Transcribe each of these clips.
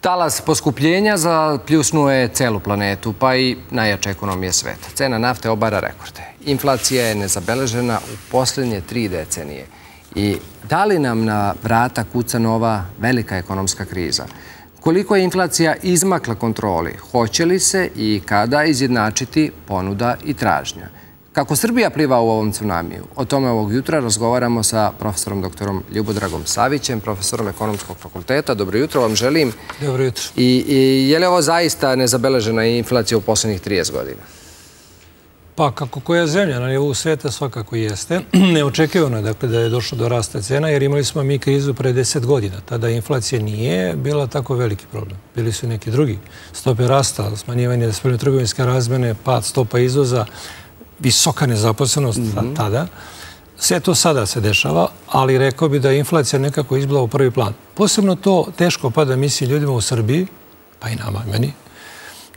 Talas poskupljenja zapljusnuje celu planetu, pa i najjače ekonomije sveta. Cena nafte obara rekorde. Inflacija je nezabeležena u posljednje tri decenije. I da li nam na vrata kuca nova velika ekonomska kriza? Koliko je inflacija izmakla kontroli? Hoće li se i kada izjednačiti ponuda i tražnja? Kako Srbija pliva u ovom tsunamiju? O tome ovog jutra razgovaramo sa profesorom doktorom Ljubodragom Savićem, profesorom ekonomskog fakulteta. Dobro jutro vam želim. Dobro jutro. I je li ovo zaista nezabeležena inflacija u posljednjih 30 godina? Pa kako koja zemlja na nivou sveta svakako jeste. Neočekivano je dakle, da je došlo do rasta cena jer imali smo mi krizu pre 10 godina. Tada inflacija nije bila tako veliki problem. Bili su neki drugi stope rasta, smanjivanje spremne trgovinske razmene, pad stopa izvoza, visoka nezaposlenost mhm. tada. Sve to sada se dešava, ali rekao bi da je inflacija nekako izbila u prvi plan. Posebno to teško pada misli ljudima u Srbiji, pa i nama, meni,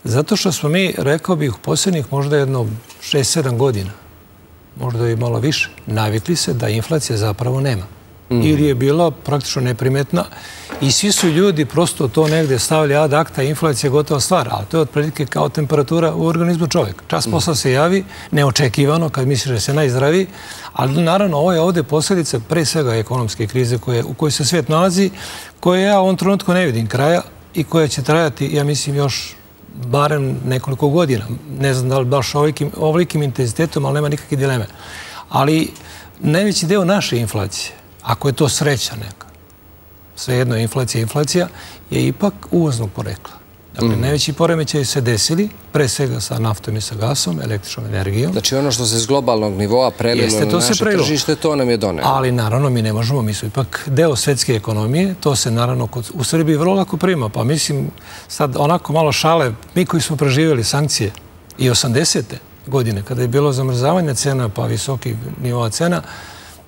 zato što smo mi, rekao bih, u posljednjih možda jedno 6-7 godina, možda i malo više, navikli se da inflacija zapravo nema. Mhm. Ili je bila praktično neprimetna i svi su ljudi prosto to negde stavili ad akta, inflacija je gotova stvar, ali to je otpredike kao temperatura u organizmu čovjeka. Čas mhm. posla se javi, neočekivano, kad misliš da se najzdravi, ali naravno ovo je ovde posljedica pre svega ekonomske krize u kojoj se svijet nalazi, koje ja u ovom trenutku ne vidim kraja i koja će trajati, ja mislim, još barem nekoliko godina. Ne znam da li baš ovolikim intenzitetom, ali nema nikakve dileme. Ali najveći deo naše inflacije, ako je to sreća neka, svejedno je inflacija, inflacija, je ipak uvoznog porekla. Dakle, mm. najveći poremećaj se desili, pre svega sa naftom i sa gasom, električnom energijom. Znači, ono što se iz globalnog nivoa prelilo na naše tržište, to nam je donelo. Ali, naravno, mi ne možemo, mi su ipak deo svetske ekonomije, to se, naravno, u Srbiji vrlo lako prima. Pa, mislim, sad onako malo šale, mi koji smo preživjeli sankcije i 80. godine, kada je bilo zamrzavanje cena, pa visoki nivoa cena,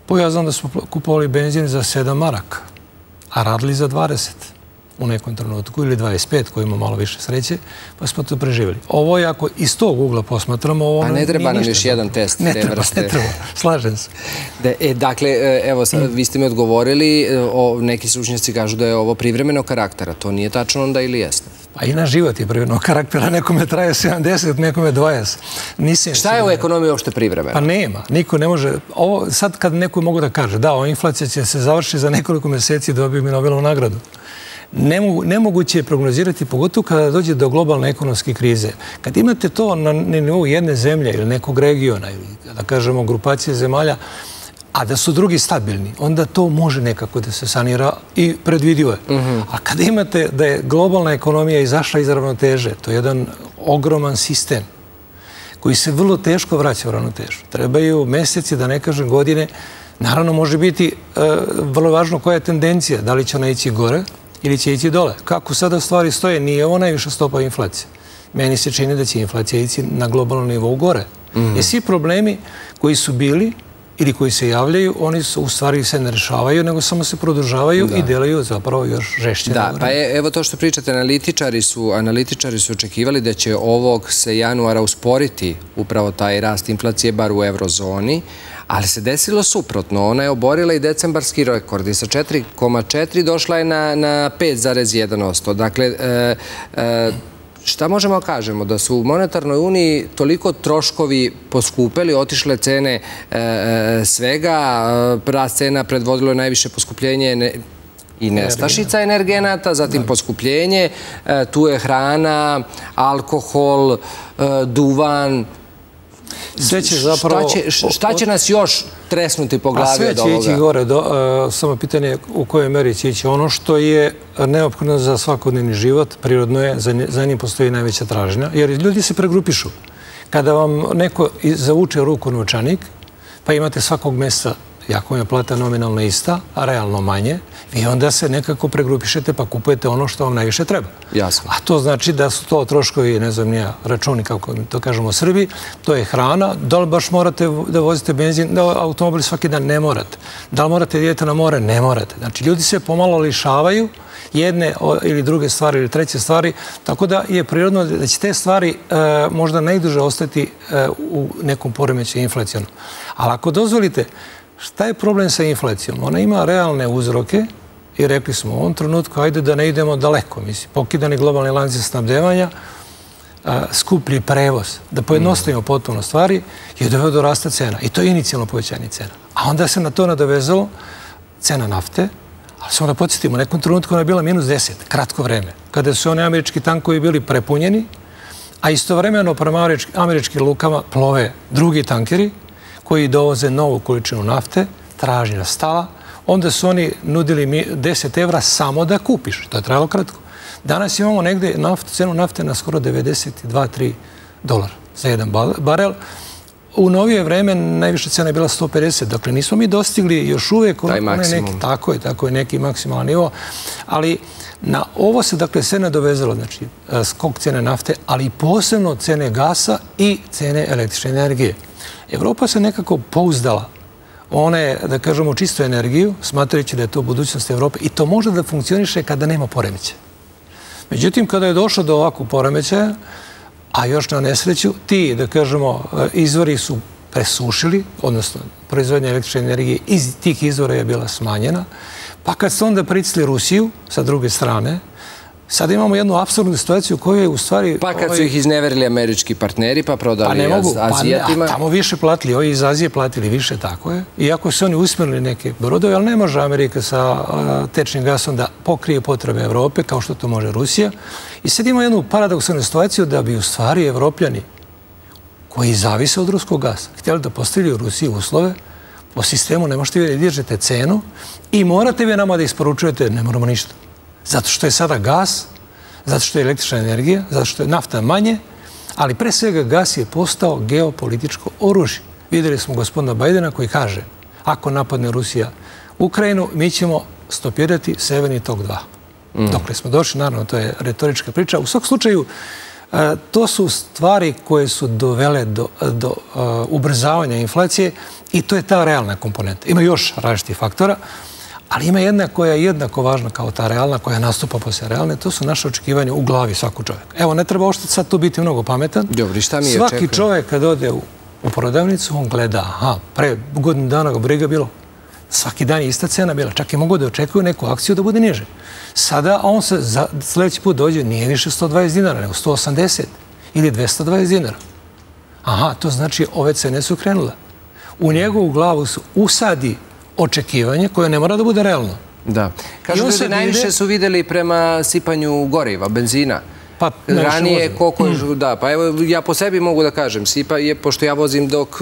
ja znam da smo kupovali benzin za 7 maraka, a radili za 20 u nekom trenutku, ili 25 koji ima malo više sreće, pa smo to preživjeli. Ovo je ako iz tog ugla posmatramo... Ovo pa ne treba nam još jedan test. Ne treba, ne treba. Slažem se. E, dakle, e, evo, vi ste mi odgovorili, e, neki slučnjaci kažu da je ovo privremeno karaktera. To nije tačno onda ili jeste? Pa i na život je privremeno karaktera. Nekome traje 70, nekome 20. Šta je u ekonomiji uopšte privremeno? Pa nema. Niko ne može... Sad kad neko mogu da kaže, da, ova inflacija će se završiti za nekoliko meseci i dobiju mi Nobelovu nagradu nemoguće je prognozirati, pogotovo kada dođe do globalne ekonomske krize. Kad imate to na nivou jedne zemlje ili nekog regiona, ili da kažemo grupacije zemalja, a da su drugi stabilni, onda to može nekako da se sanira i predvidio je. Mhm. A kada imate da je globalna ekonomija izašla iz ravnoteže, to je jedan ogroman sistem koji se vrlo teško vraća u ravnotežu. Trebaju meseci, da ne kažem godine, naravno može biti e, vrlo važno koja je tendencija, da li će ona ići gore, ili će ići dole. Kako sada stvari stoje, nije ovo najviša stopa inflacije. Meni se čini da će inflacija ići na globalnom nivou gore. Mhm. Jer svi problemi koji su bili ili koji se javljaju, oni su u stvari se ne rešavaju, nego samo se produžavaju i delaju zapravo još žešće. Da, pa evo to što pričate, analitičari su analitičari su očekivali da će ovog se januara usporiti upravo taj rast inflacije, bar u eurozoni, Ali se desilo suprotno. Ona je oborila i decembarski rekord i sa 4,4 došla je na 5,1%. Dakle, e, e, šta možemo kažemo? Da su u monetarnoj uniji toliko troškovi poskupeli, otišle cene e, svega, rast cena predvodilo je najviše poskupljenje i nestašica energenata, zatim poskupljenje, tu je hrana, alkohol, duvan, Sve će zapravo... Šta će nas još tresnuti po glavi od ovoga? Sve će ići gore. E, samo pitanje u kojoj meri će ići. Ono što je neophodno za svakodnevni život, prirodno je, za njim postoji najveća tražnja, jer ljudi se pregrupišu. Kada vam neko zavuče ruku novčanik, pa imate svakog mjesta jako je plata nominalno ista, a realno manje, vi onda se nekako pregrupišete pa kupujete ono što vam najviše treba. Jasno. A to znači da su to troškovi, ne znam, nija računi, kako to kažemo u Srbiji, to je hrana. Da li baš morate da vozite benzin, da automobil svaki dan ne morate. Da li morate dijete na more? Ne morate. Znači, ljudi se pomalo lišavaju jedne ili druge stvari ili treće stvari, tako da je prirodno da će te stvari e, možda najduže ostati e, u nekom poremeću inflacijonu. Ali ako dozvolite, Šta je problem sa inflacijom? Ona ima realne uzroke i rekli smo u ovom trenutku, ajde da ne idemo daleko, mislim, pokidani globalni lanci snabdevanja, skuplji prevoz, da pojednostavimo potpuno stvari, je doveo do rasta cena. I to je inicijalno povećanje cena. A onda se na to nadovezalo cena nafte, ali se onda podsjetimo, u nekom trenutku ona je bila minus 10, kratko vreme, kada su oni američki tankovi bili prepunjeni, a istovremeno prema američkim lukama plove drugi tankeri koji dovoze novu količinu nafte, tražnja stala, onda su oni nudili 10 evra samo da kupiš. To je trajalo kratko. Danas imamo negde cenu nafte na skoro 92-3 dolara za jedan barel. U novije vreme najviša cena je bila 150. Dakle, nismo mi dostigli još uvijek... Taj maksimum. Tako je, tako je neki maksimalan nivo. Ali na ovo se, dakle, sve nadovezalo, znači, e, skok cene nafte, ali i posebno cene gasa i cene električne energije. Evropa se nekako pouzdala ona je, da kažemo, čistu energiju, smatrajući da je to budućnost Evrope i to može da funkcioniše kada nema poremeća. Međutim, kada je došlo do ovakvog poremećaja, a još na nesreću, ti, da kažemo, izvori su presušili, odnosno proizvodnja električne energije iz tih izvora je bila smanjena, pa kad se onda pricili Rusiju sa druge strane, Sada imamo jednu absurdnu situaciju koju je u stvari... Pa kad su ovaj- ih izneverili američki partneri pa prodali pa Azijatima... Pa tamo više platili, ovi iz Azije platili više, tako je. Iako su oni usmjerili neke brodove, ali ne može Amerika sa tečnim gasom da pokrije potrebe Evrope, kao što to može Rusija. I sad imamo jednu paradoksalnu situaciju da bi u stvari evropljani koji zavise od ruskog gasa htjeli da postavili u Rusiji uslove po sistemu ne možete vi da dižete cenu i morate vi nama da isporučujete, ne moramo ništa. Zato što je sada gas, zato što je električna energija, zato što je nafta manje, ali pre svega gas je postao geopolitičko oružje. Videli smo gospodina Bajdena koji kaže ako napadne Rusija Ukrajinu, mi ćemo stopirati Severni tok 2. Mm. Dokle smo došli, naravno, to je retorička priča. U svak slučaju, e, to su stvari koje su dovele do, do e, ubrzavanja inflacije i to je ta realna komponenta. Ima još različitih faktora. Ali ima jedna koja je jednako važna kao ta realna, koja nastupa poslije realne, to su naše očekivanje u glavi svakog čovjeka. Evo, ne treba ošte sad tu biti mnogo pametan. Dobri, šta mi je Svaki čovjek kad ode u, u prodavnicu, on gleda, aha, pre godinu dana ga briga bilo, svaki dan je ista cena bila, čak i mogu da očekuju neku akciju da bude niže. Sada on se za sljedeći put dođe, nije više 120 dinara, nego 180 ili 220 dinara. Aha, to znači ove cene su krenule. U njegovu glavu su usadi očekivanje koje ne mora da bude realno. Da. Kažu ljudi najviše su videli prema sipanju goriva, benzina. Pa, Ranije koliko je... Mm. Da, pa evo, ja po sebi mogu da kažem, sipa je, pošto ja vozim dok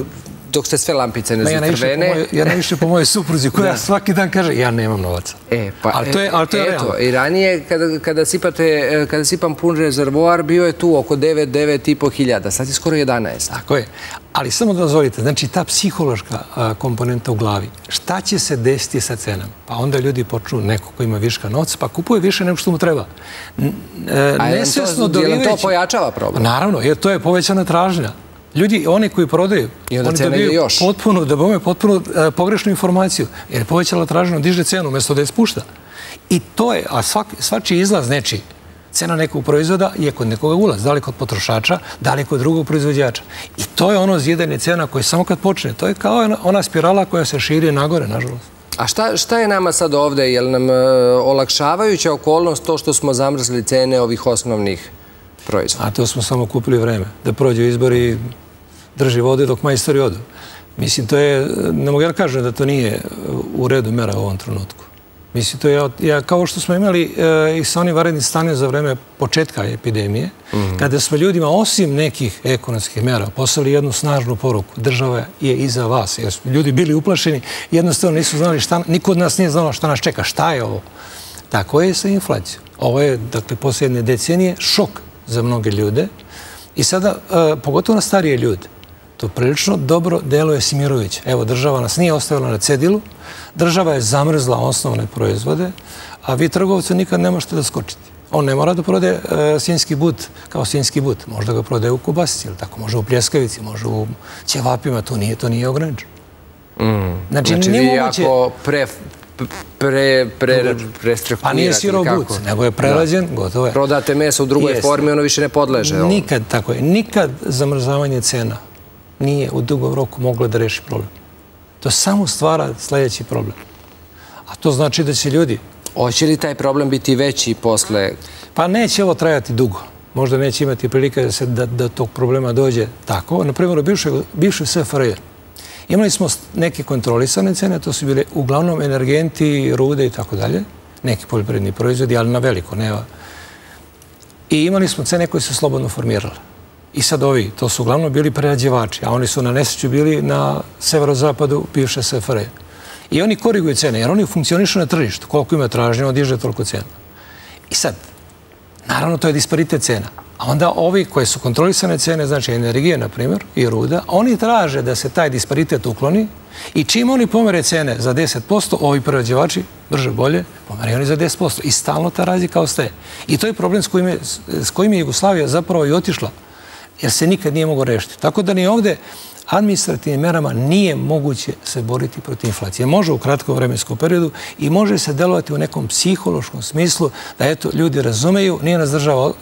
dok ste sve lampice ne zatrvene. Ja najviše po moje supruzi koja svaki dan kaže ja nemam novaca. E, pa, ali to je, ali to je eto, I ranije kada, kada, sipate, e, kada sipam pun rezervoar bio je tu oko 9-9,5 hiljada. Sad je skoro 11. Tako je. Ali samo da dozvolite, znači ta psihološka komponenta u glavi, šta će se desiti sa cenama? Pa onda ljudi počnu neko ko ima viška novca, pa kupuje više nego što mu treba. E, A je li to pojačava problem? Naravno, jer to je povećana tražnja. Ljudi, oni koji prodaju, oni dobiju potpuno, da bome potpuno e, pogrešnu informaciju, jer je povećala tražnju, diže cenu umjesto da je spušta. I to je, a svači izlaz neči, cena nekog proizvoda je kod nekoga ulaz, da li kod potrošača, da li kod drugog proizvodjača. I to je ono zjedanje cena koje samo kad počne, to je kao ona spirala koja se širi nagore, nažalost. A šta, šta je nama sad ovde? Je li nam e, olakšavajuća okolnost to što smo zamrzli cene ovih osnovnih proizvoda? A to smo samo kupili vreme. Da prođe izbori drži vode dok majstori odu. Mislim, to je, ne mogu ja kažem da to nije u redu mera u ovom trenutku. Mislim, to je, ja, kao što smo imali e, i sa onim varednim stanjem za vreme početka epidemije, mhm. kada smo ljudima, osim nekih ekonomskih mera, poslali jednu snažnu poruku, država je iza vas, jer smo ljudi bili uplašeni, jednostavno nisu znali šta, niko od nas nije znalo šta nas čeka, šta je ovo. Tako je sa inflacijom. Ovo je, dakle, posljedne decenije, šok za mnoge ljude. I sada, e, pogotovo na starije ljude, to prilično dobro deluje Simirović. Evo, država nas nije ostavila na cedilu, država je zamrzla osnovne proizvode, a vi trgovcu nikad ne možete da skočiti. On ne mora da prode e, sinjski but kao sinjski but. Možda ga prode u kubasici ili tako, može u pljeskavici, može u ćevapima, to nije, to nije ograničeno. Mm. Znači, znači vi ako pre, pre, pre, prestrukturirati. Pa nije sirov but, nego je prelađen, gotovo je. Prodate meso u drugoj formi, ono više ne podleže. Nikad, tako je. Nikad zamrzavanje cena nije u dugom roku moglo da reši problem. To samo stvara sljedeći problem. A to znači da će ljudi... Hoće li taj problem biti veći posle... Pa neće ovo trajati dugo. Možda neće imati prilike da se da tog problema dođe tako. Na primjer, u bivšoj SFRJ imali smo neke kontrolisane cene, to su bile uglavnom energenti, rude i tako dalje, neki poljoprivredni proizvodi, ali na veliko, ne. I imali smo cene koje su slobodno formirale. I sad ovi, to su uglavnom bili prerađevači, a oni su na neseću bili na severozapadu bivše SFRJ. I oni koriguju cene, jer oni funkcionišu na tržištu. Koliko ima tražnje, on diže toliko cena. I sad, naravno, to je disparitet cena. A onda ovi koji su kontrolisane cene, znači energije, na primjer, i ruda, oni traže da se taj disparitet ukloni i čim oni pomere cene za 10%, ovi prerađivači brže bolje, pomere oni za 10%. I stalno ta razlika ostaje. I to je problem s kojim je Jugoslavija zapravo i otišla, jer se nikad nije mogo rešiti. Tako da ni ovde administrativnim merama nije moguće se boriti protiv inflacije. Može u kratkom vremenskom periodu i može se delovati u nekom psihološkom smislu da eto, ljudi razumeju, nije nas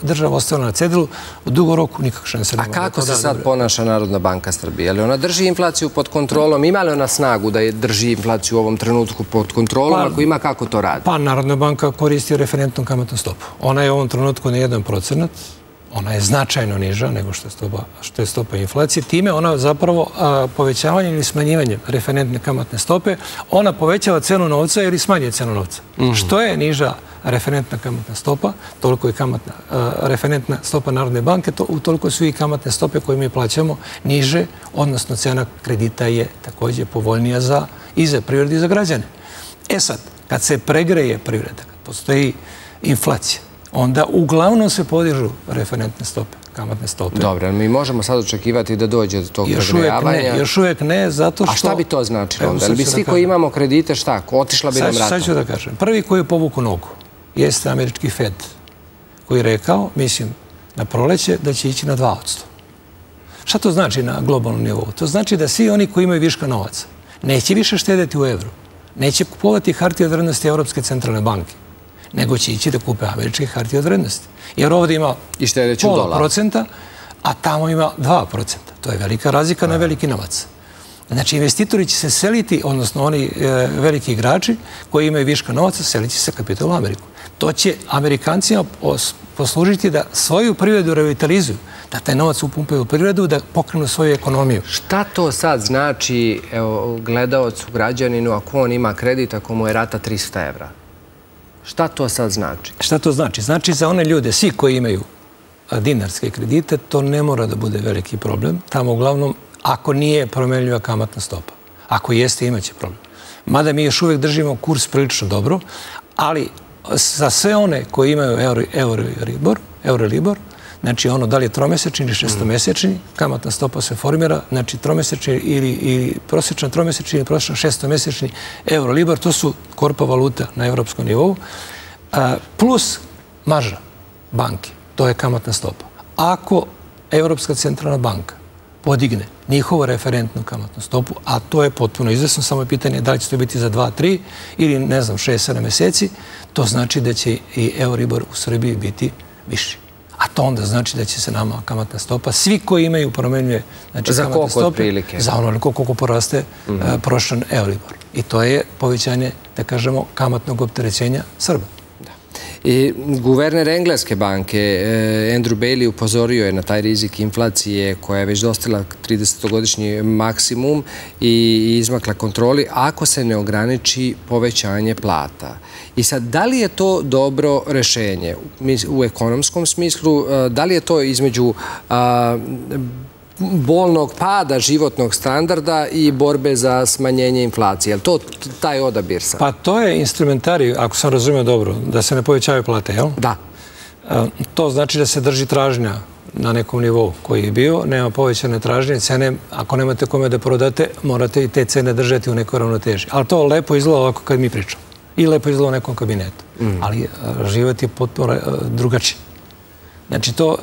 država ostavila na cedilu, u dugo roku nikak šanse nema. A kako se sad ponaša Narodna banka Srbije? Je li ona drži inflaciju pod kontrolom? Ima li ona snagu da je drži inflaciju u ovom trenutku pod kontrolom? Pa- Ako ima, kako to radi? Pa Narodna banka koristi referentnu kamatnu stopu. Ona je u ovom trenutku na 1%, ona je značajno niža nego što je stopa inflacije. Time ona zapravo povećavanjem ili smanjivanjem referentne kamatne stope, ona povećava cenu novca ili smanjuje cenu novca. Mhm. Što je niža referentna kamatna stopa, toliko je referentna stopa Narodne banke, toliko su i kamatne stope koje mi plaćamo niže, odnosno cena kredita je također povoljnija i za privredi i za građane. E sad, kad se pregreje privreda, kad postoji inflacija, onda uglavnom se podižu referentne stope, kamatne stope. Dobro, mi možemo sad očekivati da dođe do tog pregrejavanja. Još uvijek ne, zato što... A šta bi to značilo onda? Ali bi svi koji imamo kredite, šta? Otišla bi nam ratom? Sad ću da kažem. Prvi koji je povuku nogu jeste američki Fed, koji je rekao, mislim, na proleće, da će ići na 2%. Šta to znači na globalnom nivou? To znači da svi oni koji imaju viška novaca neće više štedeti u evru, neće kupovati hartije od vrednosti Evropske centralne banke, nego će ići da kupe američke hartije od vrednosti. Jer ovdje ima pola procenta, a tamo ima dva procenta. To je velika razlika na veliki novac. Znači, investitori će se seliti, odnosno oni e, veliki igrači koji imaju viška novaca, seliti će se kapital u Ameriku. To će Amerikancima poslužiti da svoju privredu revitalizuju, da taj novac upumpaju u privredu, da pokrenu svoju ekonomiju. Šta to sad znači gledalcu, građaninu, ako on ima kredit, ako mu je rata 300 evra? Šta to sad znači? Šta to znači? Znači za one ljude, svi koji imaju dinarske kredite, to ne mora da bude veliki problem. Tamo uglavnom, ako nije promenljiva kamatna stopa. Ako jeste, imaće problem. Mada mi još uvijek držimo kurs prilično dobro, ali za sve one koji imaju Eurolibor, Eurolibor, Znači ono, da li je tromesečni ili šestomesečni, kamatna stopa se formira, znači tromesečni ili prosječan tromesečni ili prosječan šestomesečni eurolibar, to su korpa valuta na evropskom nivou, plus marža banke, to je kamatna stopa. Ako Evropska centralna banka podigne njihovu referentnu kamatnu stopu, a to je potpuno izvesno, samo je pitanje da li će to biti za 2-3 ili ne znam 6-7 meseci, to znači da će i Euribor u Srbiji biti viši a to onda znači da će se nama kamatna stopa, svi koji imaju promenjuje znači, za koliko stope, otprilike? Za onoliko koliko poraste mm -hmm. uh, prošan Euribor. I to je povećanje, da kažemo, kamatnog opterećenja Srba. I guverner Engleske banke, eh, Andrew Bailey, upozorio je na taj rizik inflacije koja je već dostila 30-godišnji maksimum i izmakla kontroli ako se ne ograniči povećanje plata. I sad, da li je to dobro rešenje u ekonomskom smislu? Eh, da li je to između ah, bolnog pada životnog standarda i borbe za smanjenje inflacije. Je li to taj odabir sad? Pa to je instrumentari, ako sam razumio dobro, da se ne povećavaju plate, jel? Da. To znači da se drži tražnja na nekom nivou koji je bio, nema povećane tražnje, cene, ako nemate kome da prodate, morate i te cene držati u nekoj ravnoteži. Ali to lepo izgleda ovako kad mi pričamo. I lepo izgleda u nekom kabinetu. Mm. Ali život je potpuno drugačiji. Znači to,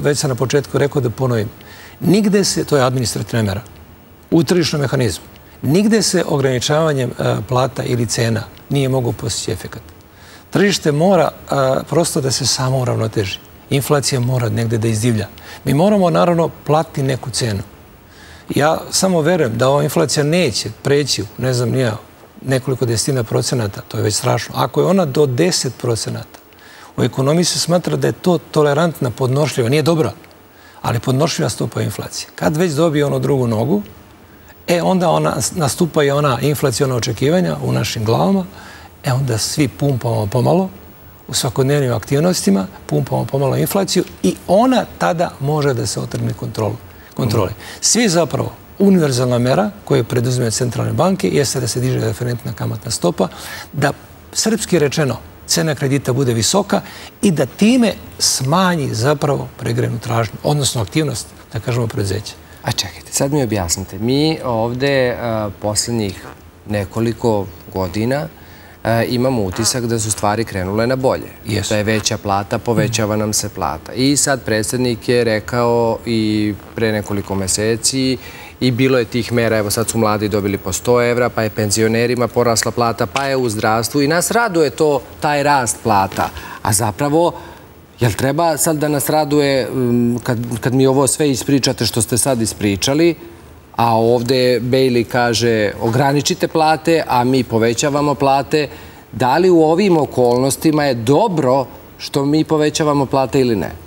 već sam na početku rekao da ponovim, nigde se, to je administrativna mera, u tržišnom mehanizmu, nigde se ograničavanjem e, plata ili cena nije mogu postići efekt. Tržište mora e, prosto da se samo uravnoteži. Inflacija mora negde da izdivlja. Mi moramo naravno platiti neku cenu. Ja samo verujem da ova inflacija neće preći, ne znam nija, nekoliko desetina procenata, to je već strašno. Ako je ona do 10 procenata, u ekonomiji se smatra da je to tolerantna, podnošljiva, nije dobra, ali podnošljiva stopa inflacije. Kad već dobije ono drugu nogu, e onda ona nastupa i ona inflacijona očekivanja u našim glavama, e onda svi pumpamo pomalo u svakodnevnim aktivnostima, pumpamo pomalo inflaciju i ona tada može da se otrgne kontrole. Svi zapravo univerzalna mera koju preduzme centralne banke jeste da se diže referentna kamatna stopa, da srpski rečeno cena kredita bude visoka i da time smanji zapravo pregrenu tražnju, odnosno aktivnost, da kažemo, predzeća. A čekajte, sad mi objasnite. Mi ovde posljednjih nekoliko godina imamo utisak da su stvari krenule na bolje. Da je veća plata, povećava nam se plata. I sad predsjednik je rekao i pre nekoliko meseci i bilo je tih mera, evo sad su mladi dobili po 100 evra, pa je penzionerima porasla plata, pa je u zdravstvu i nas raduje to, taj rast plata. A zapravo, jel treba sad da nas raduje, kad, kad mi ovo sve ispričate što ste sad ispričali, a ovde Bailey kaže ograničite plate, a mi povećavamo plate, da li u ovim okolnostima je dobro što mi povećavamo plate ili ne?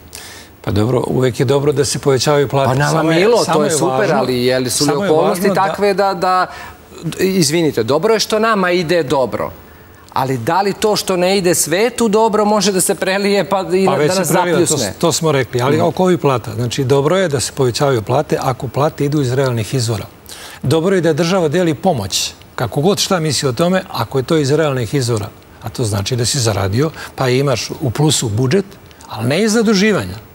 Pa dobro, uvek je dobro da se povećavaju plate. Pa nama milo, to je super, ali su li okolnosti takve da... Izvinite, dobro je što nama ide dobro. Ali da li to što ne ide svetu dobro može da se prelije pa, pa da nas zapljusne? To smo rekli, ali oko ovih plata. Znači, dobro je da se povećavaju plate ako plate idu iz realnih izvora. Dobro je da država deli pomoć. Kako god šta misli o tome, ako je to iz realnih izvora, a to znači da si zaradio, pa imaš u plusu budžet, ali ne iz zaduživanja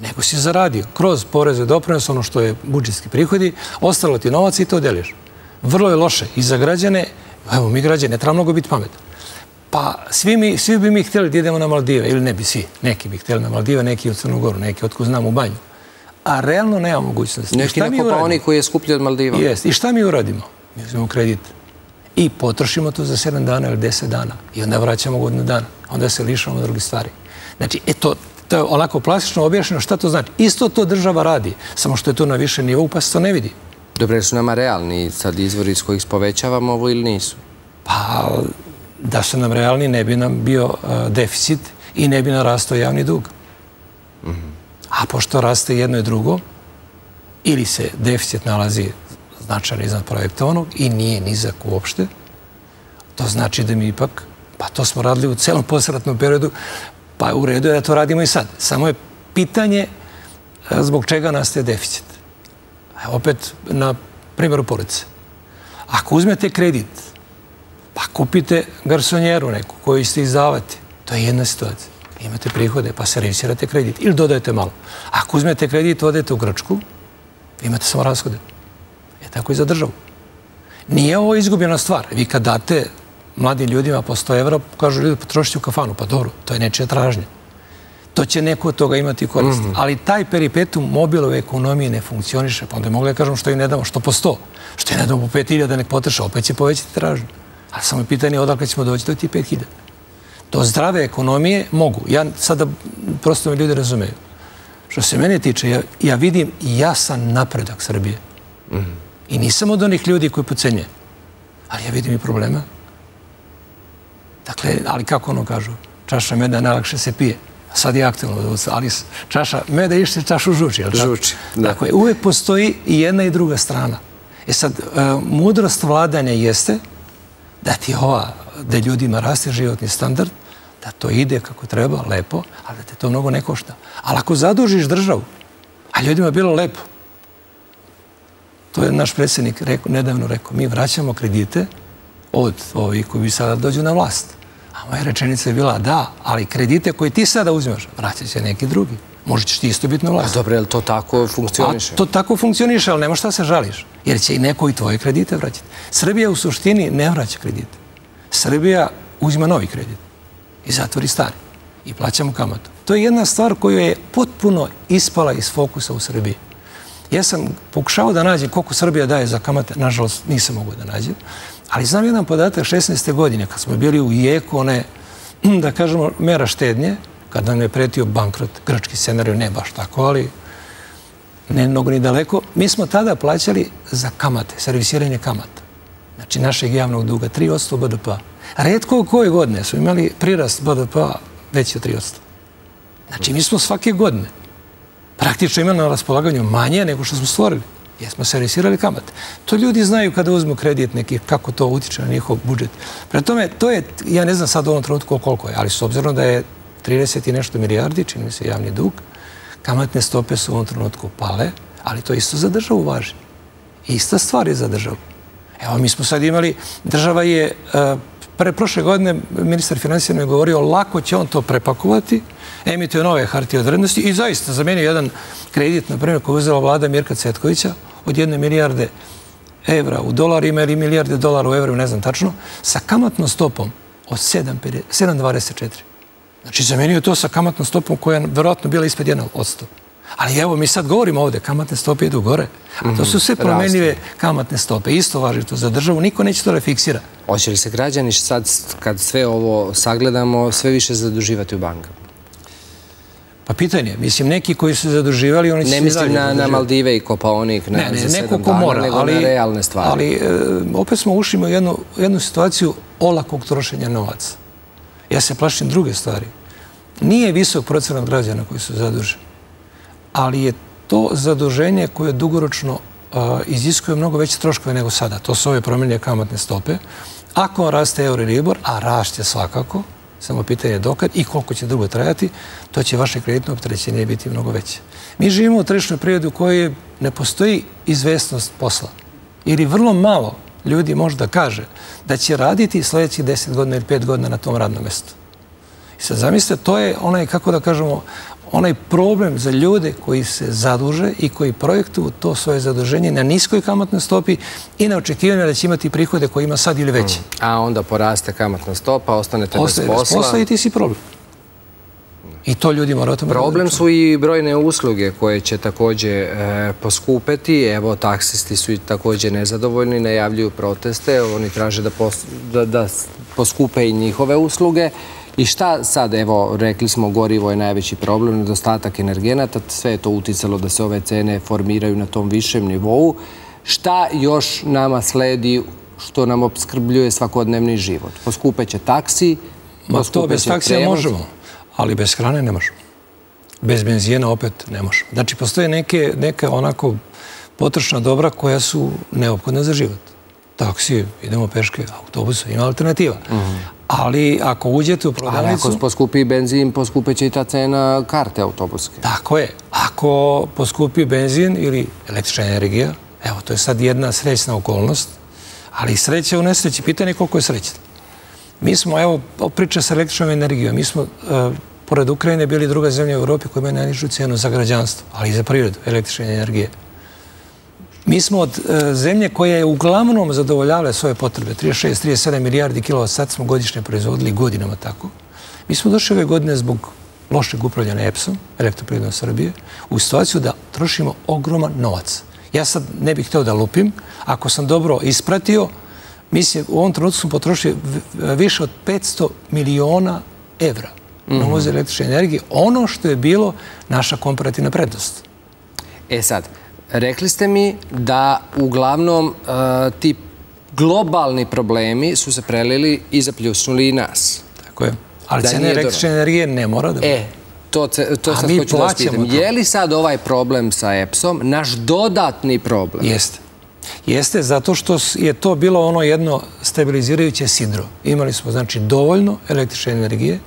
nego si zaradio kroz poreze doprinos, ono što je budžetski prihodi, ostalo ti novac i to deliš. Vrlo je loše i za građane, evo mi građane, ne treba mnogo biti pametan. Pa svi, mi, svi bi mi htjeli da idemo na Maldive, ili ne bi svi, neki bi htjeli na Maldive, neki u Crnogoru, neki otko znam u banju. A realno nema mogućnosti. Neki na Kopaoni koji je skuplji od Maldiva. Jest. I šta mi uradimo? Mi uzmemo kredit i potrošimo to za 7 dana ili 10 dana i onda vraćamo godinu dana. Onda se lišamo drugi stvari. Znači, eto, To je onako plastično objašnjeno šta to znači. Isto to država radi, samo što je to na više nivou, pa se to ne vidi. Dobre, su nama realni sad izvori s kojih spovećavamo ovo ili nisu? Pa, da su nam realni, ne bi nam bio uh, deficit i ne bi narastao javni dug. Mhm. A pošto raste jedno i drugo, ili se deficit nalazi značajno iznad projektovanog i nije nizak uopšte, to znači da mi ipak, pa to smo radili u celom posratnom periodu, Pa u redu je da to radimo i sad. Samo je pitanje e, zbog čega nastaje deficit. E, opet na primjeru porodice. Ako uzmete kredit, pa kupite garsonjeru neku koju ste izdavati, to je jedna situacija. Imate prihode, pa servisirate kredit ili dodajete malo. Ako uzmete kredit, odete u Grčku, imate samo rashode. E tako i za državu. Nije ovo izgubljena stvar. Vi kad date mladim ljudima po 100 evra, kažu ljudi potrošiti u kafanu. Pa dobro, to je nečija tražnja. To će neko od toga imati korist. Mhm. Ali taj peripetum mobilove ekonomije ne funkcioniše. Pa onda mogli da kažem što i ne damo, što po 100. Što i ne damo po 5000 da nek potreša, opet će povećati tražnju. A samo je pitanje odakle ćemo doći do ti 5000. To zdrave ekonomije mogu. Ja sada prosto me ljudi razumeju. Što se mene tiče, ja vidim jasan napredak Srbije. Mhm. I nisam od onih ljudi koji pocenje. Ali ja vidim i problema. Dakle, ali kako ono kažu? Čaša meda najlakše se pije. Sad je aktivno, ali čaša meda išće čašu žuči. Žuči, da. Dakle, uvek postoji i jedna i druga strana. E sad, e, mudrost vladanja jeste da ti ova, da ljudima raste životni standard, da to ide kako treba, lepo, ali da te to mnogo ne košta. Ali ako zadužiš državu, a ljudima bilo lepo, to je naš predsjednik nedavno rekao, mi vraćamo kredite od ovih koji bi sada dođu na vlast. A moja rečenica je bila da, ali kredite koje ti sada uzmeš, vraćat će neki drugi. Možda ćeš ti isto biti na vlasti. A dobro, je li to tako funkcioniše? A to tako funkcioniše, ali nema šta se žališ. Jer će i neko i tvoje kredite vraćati. Srbija u suštini ne vraća kredite. Srbija uzima novi kredit i zatvori stari. I plaćamo kamatu. To je jedna stvar koju je potpuno ispala iz fokusa u Srbiji. Ja sam pokušao da nađem koliko Srbija daje za kamate. Nažalost, nisam mogu da nađem. Ali znam jedan podatak 16. godine, kad smo bili u jeku, one, da kažemo, mera štednje, kad nam je pretio bankrot, grčki scenarij, ne baš tako, ali ne mnogo ni daleko, mi smo tada plaćali za kamate, servisiranje kamata. znači našeg javnog duga, 3% BDP. Redko u koje godine smo imali prirast BDP veći od 3%. Znači, mi smo svake godine praktično imali na raspolaganju manje nego što smo stvorili. Jesmo servisirali kamate. To ljudi znaju kada uzmu kredit neki, kako to utiče na njihov budžet. Pre tome, to je, ja ne znam sad u ovom trenutku koliko je, ali s obzirom da je 30 i nešto milijardi, čini mi se javni dug, kamatne stope su u ovom trenutku pale, ali to isto za državu važi. Ista stvar je za državu. Evo, mi smo sad imali, država je, eh, pre prošle godine, ministar financija je govorio, lako će on to prepakovati, emituje nove hartije od vrednosti i zaista zamenio jedan kredit, na primjer, koji je uzela vlada Mirka Cetkovića od jedne milijarde evra u dolarima ili milijarde dolara u evru, ne znam tačno, sa kamatnom stopom od 7,24. Znači, zamenio to sa kamatnom stopom koja je verovatno bila ispred jedna odsto. Ali evo, mi sad govorimo ovde, kamatne stope idu gore. A to su sve mhm, promenljive kamatne stope. Isto važi to za državu, niko neće to refiksira. Hoće li se građani sad, kad sve ovo sagledamo, sve više zaduživati u bankama? Pa pitanje, mislim, neki koji su zaduživali, oni su Ne mislim na Maldive i Kopaonik, ne, ne, neko ko mora, nego na realne stvari. Ali e, opet smo ušli u jednu situaciju olakog trošenja novaca. Ja se plašim druge stvari. Nije visok procenat građana koji su zaduženi ali je to zaduženje koje dugoročno iziskuje mnogo veće troškove nego sada. To su ove promjenje kamatne stope. Ako raste euro i ribor, a rašće svakako, samo pitanje je dokad i koliko će drugo trajati, to će vaše kreditno opterećenje biti mnogo veće. Mi živimo u tržišnoj prirodi u kojoj ne postoji izvestnost posla. Ili vrlo malo ljudi možda kaže da će raditi sljedećih 10 godina ili 5 godina na tom radnom mjestu. I sad zamislite, to je onaj, kako da kažemo, onaj problem za ljude koji se zaduže i koji projektuju to svoje zaduženje na niskoj kamatnoj stopi i na očekivanje da će imati prihode koje ima sad ili veće. Mm. A onda poraste kamatna stopa, ostanete bez posla. Ostaje bez posla i ti si problem. I to ljudi mora o tome Problem su i brojne usluge koje će također e, poskupeti. Evo, taksisti su i također nezadovoljni, najavljuju proteste. Oni traže da poskupe i njihove usluge. I šta sad, evo, rekli smo, gorivo je najveći problem, nedostatak energenata, sve je to uticalo da se ove cene formiraju na tom višem nivou. Šta još nama sledi što nam obskrbljuje svakodnevni život? Poskupeće taksi, poskupeće to bez taksija možemo, ali bez hrane ne možemo. Bez benzijena opet ne možemo. Znači, postoje neke, neke onako potrošna dobra koja su neophodne za život. Taksi, idemo peške, autobus, ima alternativa. Mhm. Ali ako uđete u prodavnicu... Ali ako poskupi benzin, poskupeće i ta cena karte autobuske. Tako je. Ako poskupi benzin ili električna energija, evo, to je sad jedna srećna okolnost, ali sreća u nesreći. Pitanje koliko je sreća. Mi smo, evo, priča sa električnom energijom. Mi smo, e, pored Ukrajine, bili druga zemlja u Europi koja ima najnižu cenu za građanstvo, ali i za prirodu električne energije. Mi smo od e, zemlje koja je uglavnom zadovoljavale svoje potrebe, 36-37 milijardi kilovat sat smo godišnje proizvodili godinama tako. Mi smo došli ove godine zbog lošeg upravljanja EPS-om, elektroprirodnom Srbije, u situaciju da trošimo ogroman novac. Ja sad ne bih hteo da lupim. Ako sam dobro ispratio, mislim, u ovom trenutku smo potrošili više od 500 miliona evra na mhm. uvoze električne energije. Ono što je bilo naša komparativna prednost. E sad, Rekli ste mi da uglavnom e, ti globalni problemi su se prelili i zapljusnuli i nas. Tako je. Ali cene električne energije ne mora da... E, to sad hoću da spitam. Je li sad ovaj problem sa EPS-om naš dodatni problem? Jeste. Jeste, zato što je to bilo ono jedno stabilizirajuće sidro. Imali smo, znači, dovoljno električne energije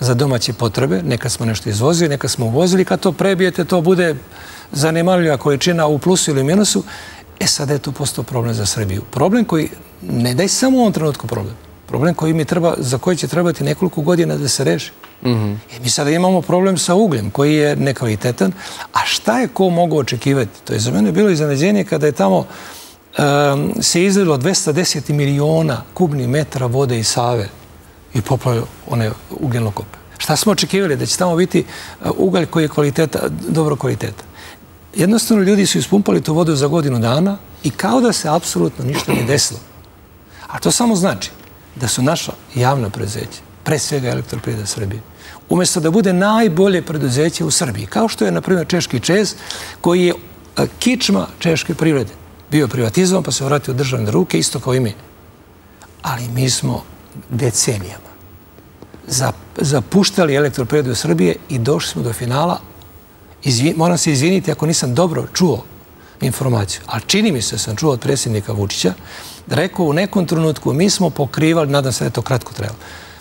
za domaće potrebe. Nekad smo nešto izvozili, nekad smo uvozili. Kad to prebijete, to bude zanemarljiva količina u plusu ili minusu, e sad je tu postao problem za Srbiju. Problem koji ne daj samo u ovom trenutku problem. Problem koji mi treba, za koji će trebati nekoliko godina da se reši. Mm mi sada imamo problem sa ugljem koji je nekvalitetan. A šta je ko mogu očekivati? To je za mene bilo iznenađenje kada je tamo se izredilo 210 miliona kubnih metra vode iz Save i poplavio one ugljeno kope. Šta smo očekivali? Da će tamo biti ugalj koji je kvaliteta, dobro kvaliteta jednostavno ljudi su ispumpali tu vodu za godinu dana i kao da se apsolutno ništa ne desilo. A to samo znači da su naša javna preduzeća, pre svega elektroprivreda Srbije, umjesto da bude najbolje preduzeće u Srbiji, kao što je, na primjer, Češki Čez, koji je e, kičma Češke privrede, bio privatizovan pa se vratio u državne ruke, isto kao i mi. Ali mi smo decenijama zapuštali elektroprivredu Srbije i došli smo do finala. Moram se izviniti ako nisam dobro čuo informaciju, a čini mi se sam čuo od predsjednika Vučića, da rekao u nekom trenutku mi smo pokrivali, nadam se da je to kratko trebalo,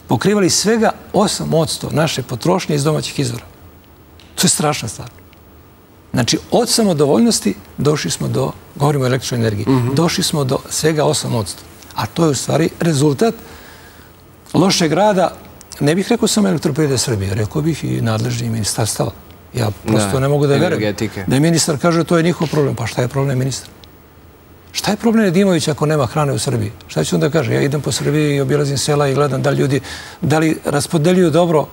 pokrivali svega 8% naše potrošnje iz domaćih izvora. To je strašna stvar. Znači, od samodovoljnosti došli smo do, govorimo o električnoj energiji, mhm. došli smo do svega 8%. A to je u stvari rezultat lošeg rada, ne bih rekao samo elektroprivrede Srbije, rekao bih i nadležnih ministarstava. Ja prosto ne mogu da verujem. Da ministar kaže to je njihov problem. Pa šta je problem ministra? Šta je problem Nedimović ako nema hrane u Srbiji? Šta će on da kaže? Ja idem po Srbiji i obilazim sela i gledam da li ljudi da li raspodeljuju dobro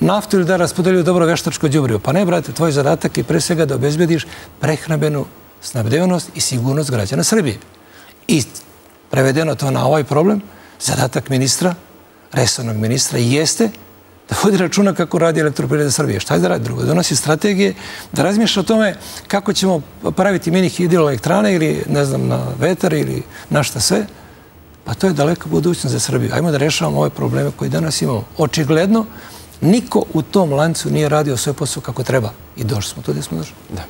naftu ili da raspodeljuju dobro veštačko džubriju. Pa ne, brate, tvoj zadatak je pre svega da obezbediš prehrabenu snabdevanost i sigurnost građana Srbije. I prevedeno to na ovaj problem, zadatak ministra, resornog ministra, jeste da vodi računa kako radi elektroprivreda Srbije. Šta je da radi drugo? Donosi strategije, da razmišlja o tome kako ćemo praviti mini hidroelektrane ili, ne znam, na vetar ili na šta sve. Pa to je daleka budućnost za Srbiju. Ajmo da rešavamo ove probleme koje danas imamo. Očigledno, niko u tom lancu nije radio sve posao kako treba. I došli smo tu gdje smo došli. Da.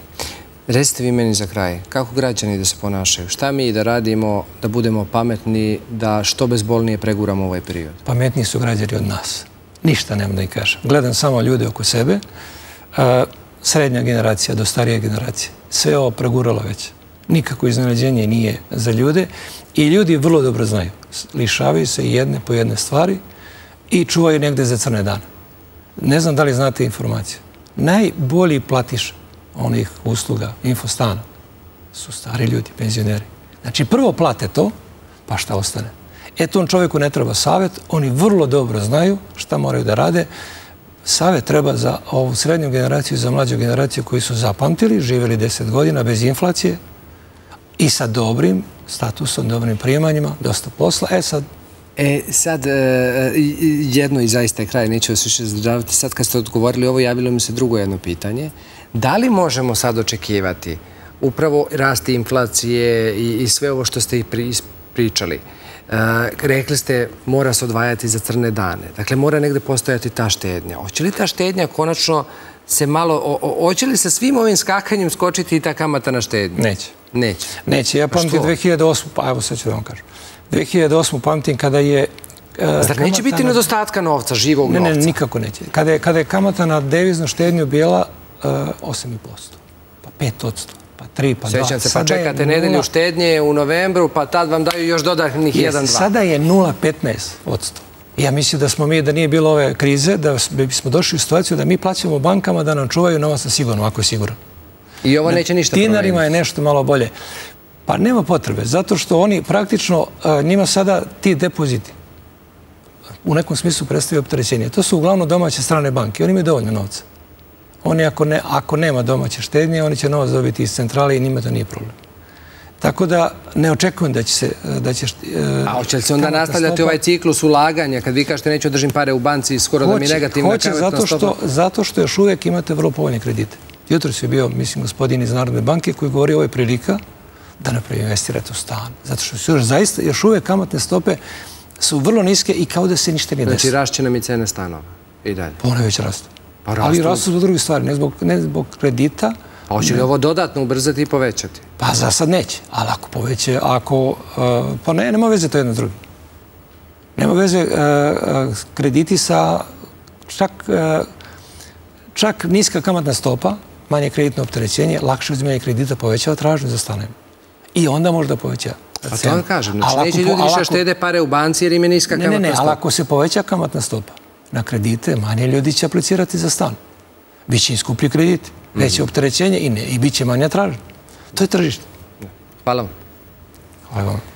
Recite vi meni za kraj, kako građani da se ponašaju? Šta mi da radimo, da budemo pametni, da što bezbolnije preguramo ovaj period? Pametniji su građani od nas. Ništa nemam da im kažem. Gledam samo ljude oko sebe. E, srednja generacija do starije generacije. Sve ovo preguralo već. Nikako iznenađenje nije za ljude. I ljudi vrlo dobro znaju. Lišavaju se jedne po jedne stvari i čuvaju negde za crne dane. Ne znam da li znate informaciju. Najbolji platiš onih usluga infostana su stari ljudi, penzioneri. Znači, prvo plate to, pa šta ostane. Eto, on čovjeku ne treba savjet, oni vrlo dobro znaju šta moraju da rade. Savjet treba za ovu srednju generaciju za mlađu generaciju koji su zapamtili, živjeli deset godina bez inflacije i sa dobrim statusom, dobrim prijemanjima, dosta posla. E sad, E, sad, e, e jedno i zaista je kraj, neću vas više zadržavati. Sad kad ste odgovorili ovo, javilo mi se drugo jedno pitanje. Da li možemo sad očekivati upravo rasti inflacije i sve ovo što ste i pričali? E, rekli ste, mora se odvajati za crne dane. Dakle, mora negde postojati ta štednja. Hoće li ta štednja konačno se malo... Hoće li se svim ovim skakanjem skočiti i ta kamata na štednju? Neće. Neće. Neće. Ja pamtim 2008. Pa evo sad ću da vam kažem. 2008. pamtim kada je... E, Zar neće biti nedostatka novca, živog novca? Ne, ne, nikako neće. Kada je kamata na deviznu štednju bila 8,5%, pa 5%, pa 3, pa 2. Sećam se, pa čekate nedelju štednje u novembru, pa tad vam daju još dodatnih 1-2. Sada je 0,15%. Ja mislim da smo mi, da nije bilo ove krize, da bismo došli u situaciju da mi plaćamo bankama da nam čuvaju novac na sigurno, ako je sigurno. I ovo neće ništa promeniti? Dinarima je nešto malo bolje. Pa nema potrebe, zato što oni praktično, njima sada ti depoziti u nekom smislu predstavljaju opterećenje. To su uglavnom domaće strane banke. Oni imaju dovoljno novca. Oni ako nema domaće štednje, oni će novac dobiti iz centrale i njima to nije problem. Tako da ne očekujem da će se... A hoće li se onda nastavljati ovaj ciklus ulaganja kad vi kažete neću držim pare u banci skoro da mi negativna kametna stopa? Hoće, zato što još uvijek imate vrlo povoljne kredite. Jutro se je bio, mislim, gospodin iz Narodne banke koji govori ovo je prilika da napravi investirati u stan. Zato što su još zaista, još uvijek kamatne stope su vrlo niske i kao da se ništa nije desilo. Znači, rašće nam i cene stanova i dalje. Pa one već rastu. Pa Ali rastu zbog drugih stvari, ne zbog kredita. Pa hoće li ovo dodatno ubrzati i povećati? Pa za sad neće. Ali ako poveće, ako... E, pa ne, nema veze to jedno drugo. Nema veze e, e, krediti sa čak čak niska kamatna stopa, manje kreditno opterećenje, lakše uzimanje kredita povećava tražnju za stanem i onda možda poveća. Pa to vam kažem, znači neće ljudi više štede pare u banci jer im je niska kamatna stopa. Ne, ne, ali ako se poveća kamatna stopa na kredite, manje ljudi će aplicirati za stan. Biće iskuplji kredit, veće mhm. opterećenje i bit će manja tražnja. To je tržište. Hvala vam. Hvala vam.